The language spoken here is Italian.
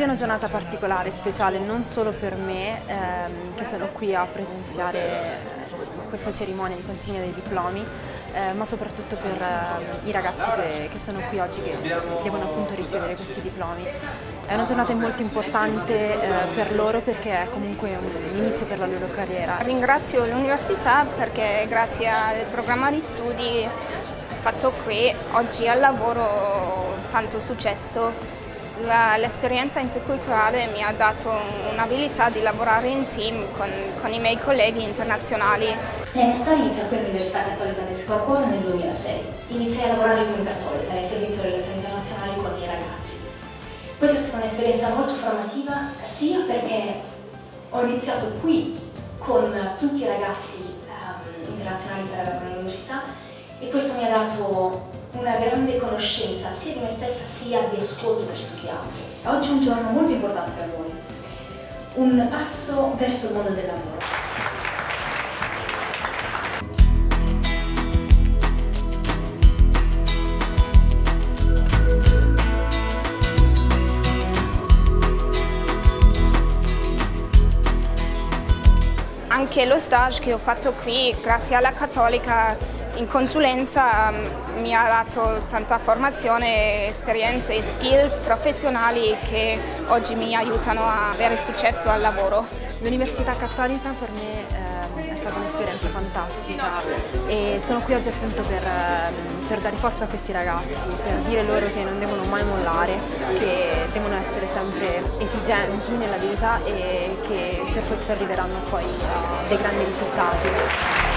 Oggi è una giornata particolare, speciale, non solo per me ehm, che sono qui a presenziare questa cerimonia di consegna dei diplomi, eh, ma soprattutto per eh, i ragazzi che, che, sono qui oggi che devono appunto ricevere questi diplomi. È una giornata molto importante eh, per loro perché è comunque un inizio per la loro carriera. Ringrazio l'università perché grazie al programma di studi fatto qui oggi al lavoro tanto successo L'esperienza interculturale mi ha dato un'abilità di lavorare in team con, con, i miei colleghi internazionali. La mia storia inizia qui all'Università Cattolica del Squacquone nel 2006. Iniziai a lavorare in Cattolica, nel servizio di relazioni internazionali con i ragazzi. Questa è stata un'esperienza molto formativa sia perché ho iniziato qui con tutti i ragazzi um, internazionali che lavorano all'università e questo mi ha dato una grande conoscenza sia di me stessa sia di ascolto verso gli altri. Oggi è un giorno molto importante per noi, un passo verso il mondo del lavoro. Anche lo stage che ho fatto qui, grazie alla Cattolica, in consulenza um, mi ha dato tanta formazione, esperienze e skills professionali che oggi mi aiutano a avere successo al lavoro. L'Università Cattolica per me eh, è stata un'esperienza fantastica e sono qui oggi appunto per, ehm, per, dare forza a questi ragazzi, per dire loro che non devono mai mollare, che devono essere sempre esigenti nella vita e che per questo arriveranno poi a dei grandi risultati.